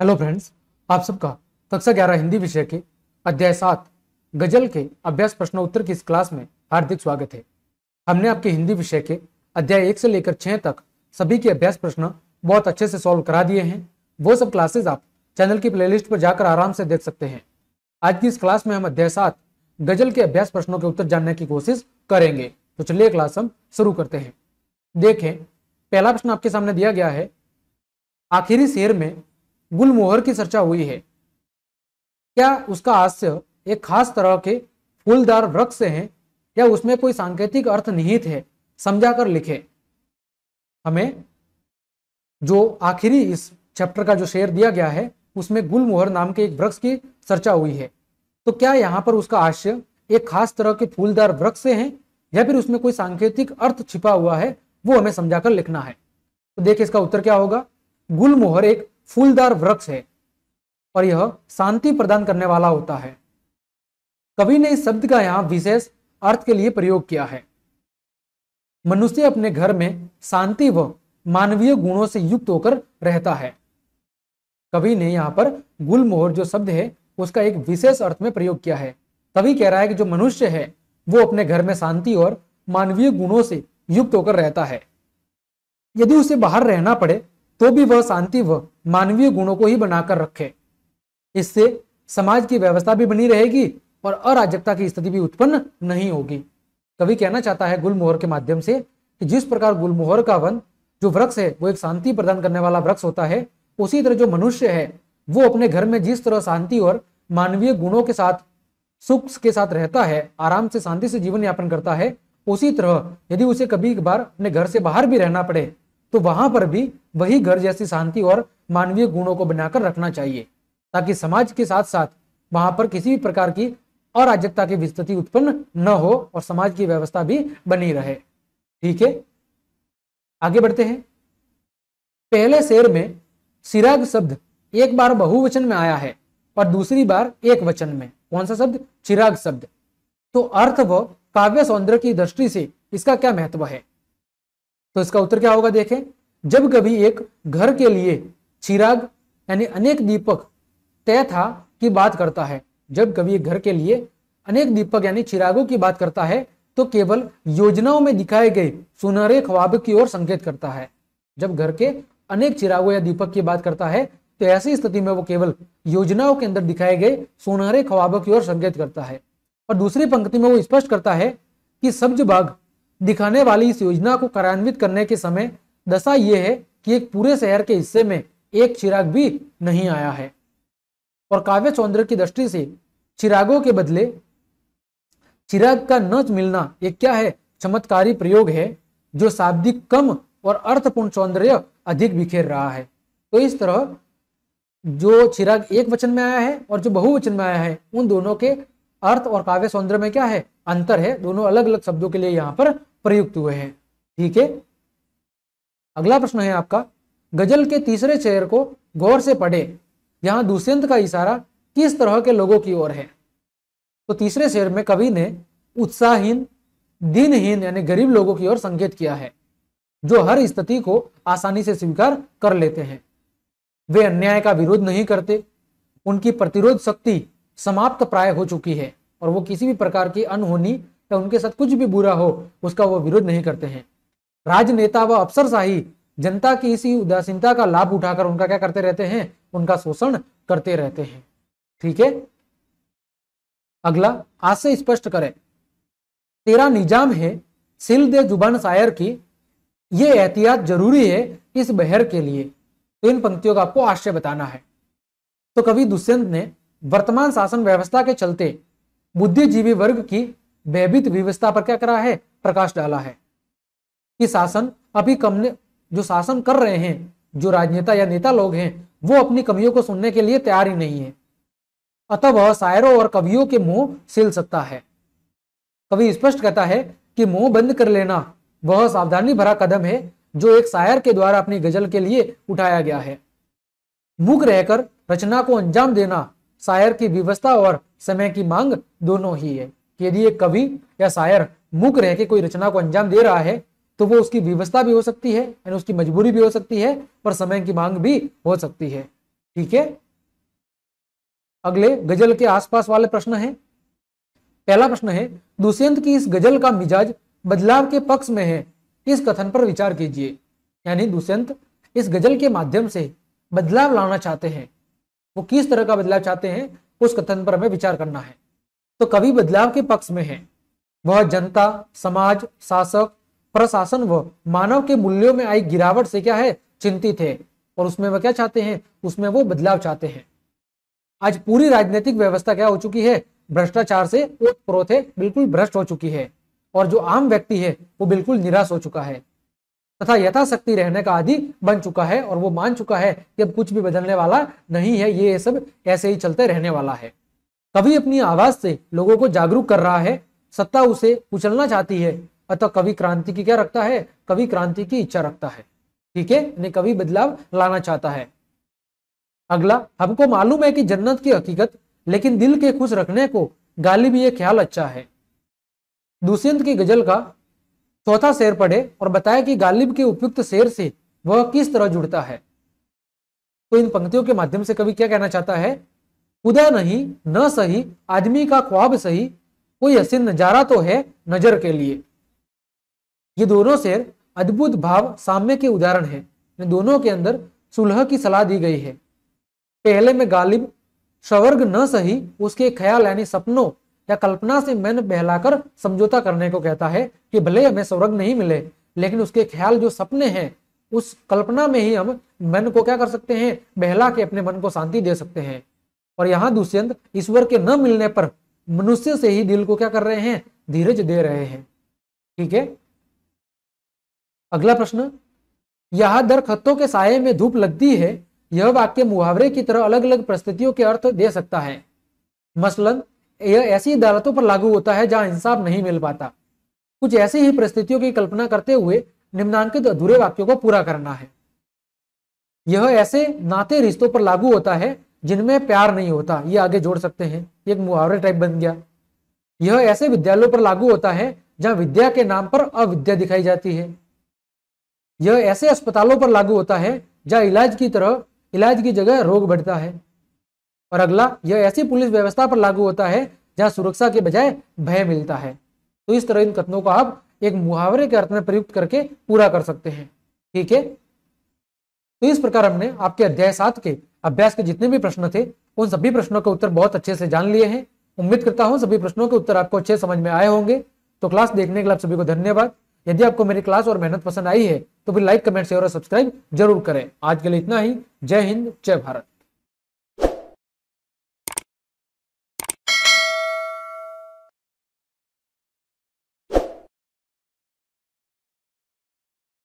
Hello friends आप सबका कक्षा ग्यारह हिंदी विषय के अध्याय सात, गज़ल के अभ्यास प्रश्न उत्तर की इस क्लास में हार्दिक स्वागत है। हमने आपके हिंदी विषय के अध्याय एक से लेकर छह तक सभी के अभ्यास प्रश्न बहुत अच्छे से सॉल्व करा दिए हैं। वो सब क्लासेस आप चैनल की प्लेलिस्ट पर जाकर आराम से देख सकते हैं। आज की इस क्लास में हम अध्याय सात, गज़ल के अभ्यास प्रश्नों के उत्तर जानने की कोशिश करेंगे। तो चलिए क्लास हम शुरू करते हैं। देखें, पहला प्रश्न आपके सामने दिया गया है, आखिरी शेर में गुलमोहर की चर्चा हुई है। क्या उसका हास्य एक खास तरह के फूलदार वृक्ष से है? या उसमें कोई सांकेतिक अर्थ निहित है? समझाकर लिखे। हमें जो आखिरी इस चैप्टर का जो शेर दिया गया है, उसमें गुलमोहर नाम के एक वृक्ष की चर्चा हुई है। तो क्या यहाँ पर उसका आशय एक खास तरह के फूलदार वृक्ष से है, या फिर उसमें कोई सांकेतिक अर्थ छिपा हुआ है, वो हमें समझाकर लिखना है। तो देखिए इसका उत्तर क्या होगा? गुलमोहर एक फूलदार वृक्ष है और यह शांति प्रदान करने वाला होता है। कवि ने इस शब्द का यहाँ विशेष अर्थ के लिए प्रयोग किया है। मनुष्य अपने घर में शांति व मानवीय गुणों से युक्त होकर रहता है। कवि ने यहाँ पर गुलमोहर जो शब्द है, उसका एक विशेष अर्थ में प्रयोग किया है। कवि कह रहा है कि जो मनुष्य है, वो अपने घर में शांति और मानवीय गुणों से युक्त होकर रहता है। यदि उसे बाहर रहना पड़े तो भी वह शांति व मानवीय गुणों को ही बनाकर रखे। इससे समाज की व्यवस्था भी बनी रहेगी और अराजकता की स्थिति भी उत्पन्न नहीं होगी। कवि कहना चाहता है गुलमोहर के माध्यम से कि जिस प्रकार गुलमोहर का वन, जो वृक्ष है, वो एक शांति प्रदान करने वाला वृक्ष होता है, उसी तरह जो मनुष्य है, वो अपने घर में जिस तरह शांति और मानवीय गुणों के साथ, सुख के साथ रहता है, आराम से शांति से जीवन यापन करता है, उसी तरह यदि उसे कभी एक बार अपने घर से बाहर भी रहना पड़े तो वहाँ पर भी वही घर जैसी शांति और मानवीय गुणों को बनाकर रखना चाहिए, ताकि समाज के साथ साथ वहाँ पर किसी भी प्रकार की अराजकता की विस्तृति उत्पन्न न हो और समाज की व्यवस्था भी बनी रहे। ठीक है? आगे बढ़ते हैं। पहले शेर में सिराग शब्द एक बार बहुवचन में आया है और दूसरी बार एक वचन में। कौन सा शब्द? चिराग शब्द। तो अर्थ व काव्य सौंदर्य की दृष्टि से इसका क्या महत्व है? तो इसका उत्तर क्या होगा देखें? जब कभी एक घर के लिए चिराग, यानी अनेक दीपक, तय था की बात करता है, जब कभी एक घर के लिए अनेक दीपक, यानी चिरागों की बात करता है तो केवल योजनाओं में दिखाए गए सुनहरे ख्वाब की ओर संकेत करता है। जब घर के अनेक चिरागों या दीपक की बात करता है तो ऐसी स्थिति में वो केवल योजनाओं के अंदर दिखाए गए सुनहरे ख्वाबों की ओर संकेत करता है। और दूसरी पंक्ति में वो स्पष्ट करता है कि सब्ज बाग दिखाने वाली इस योजना को कार्यान्वित करने के समय दशा यह है कि एक पूरे शहर के हिस्से में एक चिराग भी नहीं आया है। और काव्य सौंदर्य की दृष्टि से चिरागों के बदले चिराग का न मिलना एक क्या है? चमत्कारी प्रयोग है, जो शाब्दिक कम और अर्थपूर्ण सौंदर्य अधिक बिखेर रहा है। तो इस तरह जो चिराग एक वचन में आया है और जो बहुवचन में आया है, उन दोनों के अर्थ और काव्य सौंदर्य में क्या है? अंतर है। दोनों अलग अलग शब्दों के लिए यहाँ पर प्रयुक्त हुए हैं। ठीक है? अगला प्रश्न है आपका। गज़ल के तीसरे शेर को गौर से पढ़े। यहाँ दुष्यंत का इशारा किस तरह के लोगों की ओर है? तो तीसरे शेर में कवि ने उत्साहहीन, दिनहीन यानी गरीब लोगों की ओर संकेत किया है, जो हर स्थिति को आसानी से स्वीकार कर लेते हैं। वे अन्याय का विरोध नहीं करते। उनकी प्रतिरोध शक्ति समाप्त प्राय हो चुकी है और वो किसी भी प्रकार की अनहोनी या उनके साथ कुछ भी बुरा हो, उसका वो विरोध नहीं करते हैं। राजनेता व अफसरशाही, जनता की इसी उदासीनता का लाभ उठाकर उनका क्या करते रहते हैं? उनका शोषण करते रहते हैं। ठीक है? अगला, आज से स्पष्ट करें। तेरा निज़ाम है, सिल दे ज़ुबान शायर की। ये एहतियात ज़रूरी है इस बहर के लिए। तो इन पंक्तियों का आपको आश्चर्य बताना है। तो कवि दुष्यंत ने वर्तमान शासन व्यवस्था के चलते बुद्धिजीवी वर्ग की भयभीत व्यवस्था पर क्या करा है? प्रकाश डाला है। कि शासन, अभी कम जो शासन कर रहे हैं, जो राजनेता या नेता लोग हैं, वो अपनी कमियों को सुनने के लिए तैयार ही नहीं है। अतः वह शायरों और कवियों के मुँह सिल सकता है। कवि स्पष्ट कहता है कि मुँह बंद कर लेना, वह सावधानी भरा कदम है, जो एक शायर के द्वारा अपनी गज़ल के लिए उठाया गया है। मुख रहकर रचना को अंजाम देना, शायर की व्यवस्था और समय की मांग दोनों ही है। यदि एक कवि या शायर मुख रह के कोई रचना को अंजाम दे रहा है तो वो उसकी व्यवस्था भी हो सकती है यानी उसकी मजबूरी भी हो सकती है, पर समय की मांग भी हो सकती है। ठीक है? अगले, गज़ल के आसपास वाले प्रश्न है। पहला प्रश्न है, दुष्यंत की इस गज़ल का मिजाज बदलाव के पक्ष में है, इस कथन पर विचार कीजिए। यानी दुष्यंत इस गज़ल के माध्यम से बदलाव लाना चाहते हैं। वो किस तरह का बदलाव चाहते हैं, उस कथन पर हमें विचार करना है। तो कभी बदलाव के पक्ष में है। वह जनता, समाज, शासक, प्रशासन व मानव के मूल्यों में आई गिरावट से क्या है? चिंतित है। और उसमें वह क्या चाहते हैं? उसमें वो बदलाव चाहते हैं। आज पूरी राजनीतिक व्यवस्था क्या हो चुकी है? भ्रष्टाचार से ओतप्रोत है, बिल्कुल भ्रष्ट हो चुकी है। और जो आम व्यक्ति है, वो बिल्कुल निराश हो चुका है। तथा यथाशक्ति रहने का आदि बन चुका है और वो मान चुका है कि अब कुछ भी बदलने वाला नहीं है, ये सब ऐसे ही चलते रहने वाला है। कवि अपनी आवाज़ से लोगों को जागरूक कर रहा है, सत्ता उसे कुचलना चाहती है। अतः कवि क्रांति की क्या रखता है? कवि क्रांति की इच्छा रखता है। ठीक है, यानी कवि बदलाव लाना चाहता है। अगला, हमको मालूम है कि जन्नत की हकीकत, लेकिन दिल के खुश रखने को गालिब ये ख्याल अच्छा है। दुष्यंत की गज़ल का चौथा शेर पढ़े और बताया कि गालिब के उपयुक्त शेर से वह किस तरह जुड़ता है। तो इन पंक्तियों के माध्यम से कवि क्या कहना चाहता है? खुदा नहीं, न सही, आदमी का ख्वाब सही, कोई हसीन नज़ारा तो है नज़र के लिए। ये दोनों शेर अद्भुत भाव साम्य के उदाहरण है। दोनों के अंदर सुलह की सलाह दी गई है। पहले में गालिब स्वर्ग न सही, उसके ख्याल यानी सपनों या कल्पना से मन बहलाकर समझौता करने को कहता है कि भले हमें स्वर्ग नहीं मिले, लेकिन उसके ख्याल जो सपने हैं, उस कल्पना में ही हम मन को क्या कर सकते हैं? बहला के अपने मन को शांति दे सकते हैं। और यहाँ दुष्यंत ईश्वर के न मिलने पर मनुष्य से ही दिल को क्या कर रहे हैं? धीरज दे रहे हैं। ठीक है? अगला प्रश्न, यह खत्तों के साय में धूप लगती है, यह वाक्य मुहावरे की तरह अलग अलग परिस्थितियों के अर्थ दे सकता है। मसलन, यह ऐसी अदालतों पर लागू होता है जहाँ इंसाफ नहीं मिल पाता। कुछ ऐसी ही परिस्थितियों की कल्पना करते हुए निम्नांकित अधूरे वाक्यों को पूरा करना है। यह ऐसे नाते रिश्तों पर लागू होता है जिनमें प्यार नहीं होता, ये आगे जोड़ सकते हैं। एक मुहावरे टाइप बन गया। यह ऐसे विद्यालयों पर लागू होता है, जहाँ विद्या के नाम पर अविद्या दिखाई जाती है। यह ऐसे अस्पतालों पर लागू होता है, जहाँ इलाज की तरह, इलाज की जगह रोग बढ़ता है। और अगला, यह ऐसी पुलिस व्यवस्था पर लागू होता है, जहाँ सुरक्षा के बजाय भय मिलता है। तो इस तरह इन कथनों को आप एक मुहावरे के अर्थ में प्रयुक्त करके पूरा कर सकते हैं। ठीक है? तो इस प्रकार हमने आपके अध्याय सात के अभ्यास के जितने भी प्रश्न थे, उन सभी प्रश्नों के उत्तर बहुत अच्छे से जान लिए हैं। उम्मीद करता हूँ सभी प्रश्नों के उत्तर आपको अच्छे समझ में आए होंगे। तो क्लास देखने के लिए आप सभी को धन्यवाद। यदि आपको मेरी क्लास और मेहनत पसंद आई है तो फिर लाइक कमेंट शेयर और सब्सक्राइब ज़रूर करें। आज के लिए इतना ही। जय हिंद, जय भारत।